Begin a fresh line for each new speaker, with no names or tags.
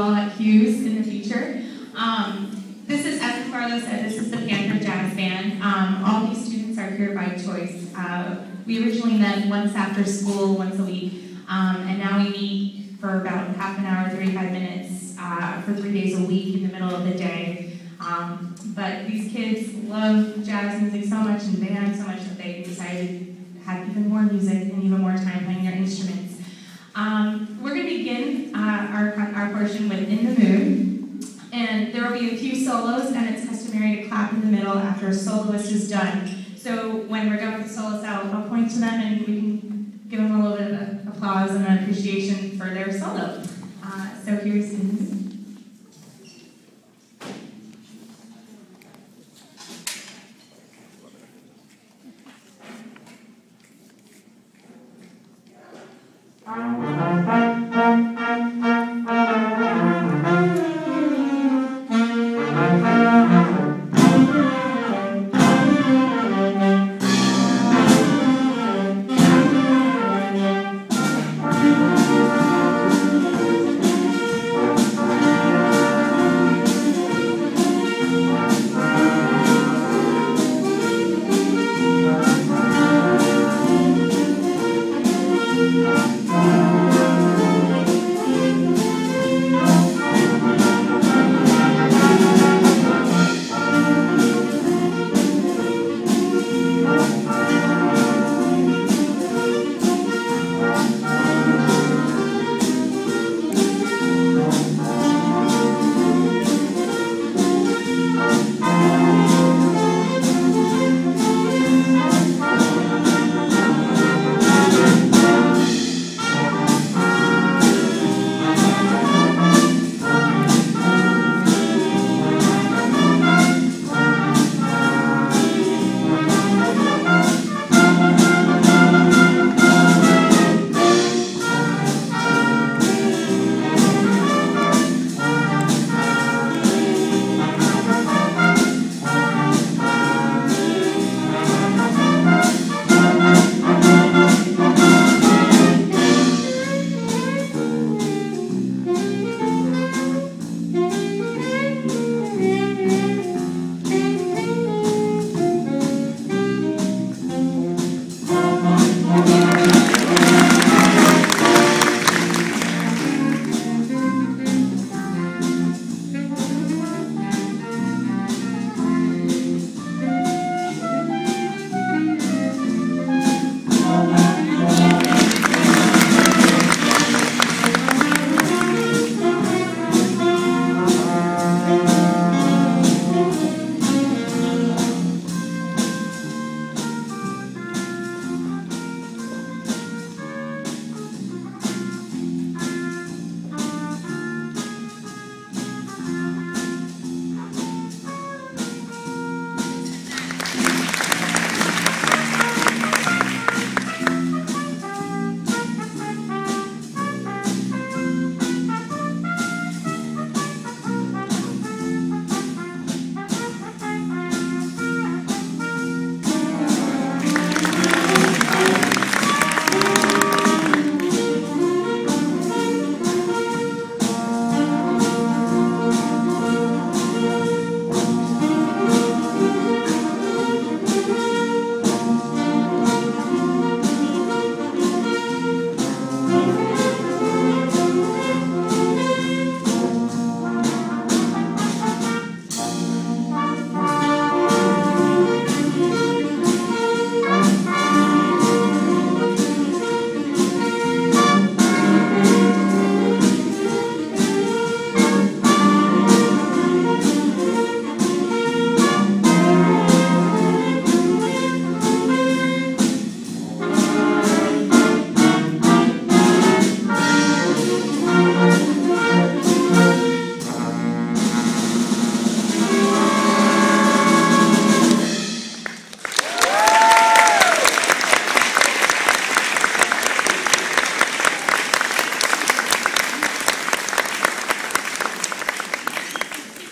all at Hughes in the future. Um, this is, as Carlo said, this is the Panther Jazz Band. Um, all these students are here by choice. Uh, we originally met once after school, once a week, um, and now we meet for about half an hour, 35 minutes, uh, for three days a week in the middle of the day. Um, but these kids love jazz music so much and band so much that they decided to have even more music and even more time playing their instruments. Um, we're going to begin uh, our, our portion with In the Mood. And there will be a few solos, and it's customary to clap in the middle after a soloist is done. So when we're done with the soloist, I'll, I'll point to them and we can give them a little bit of applause and appreciation for their solo. Uh, so here's the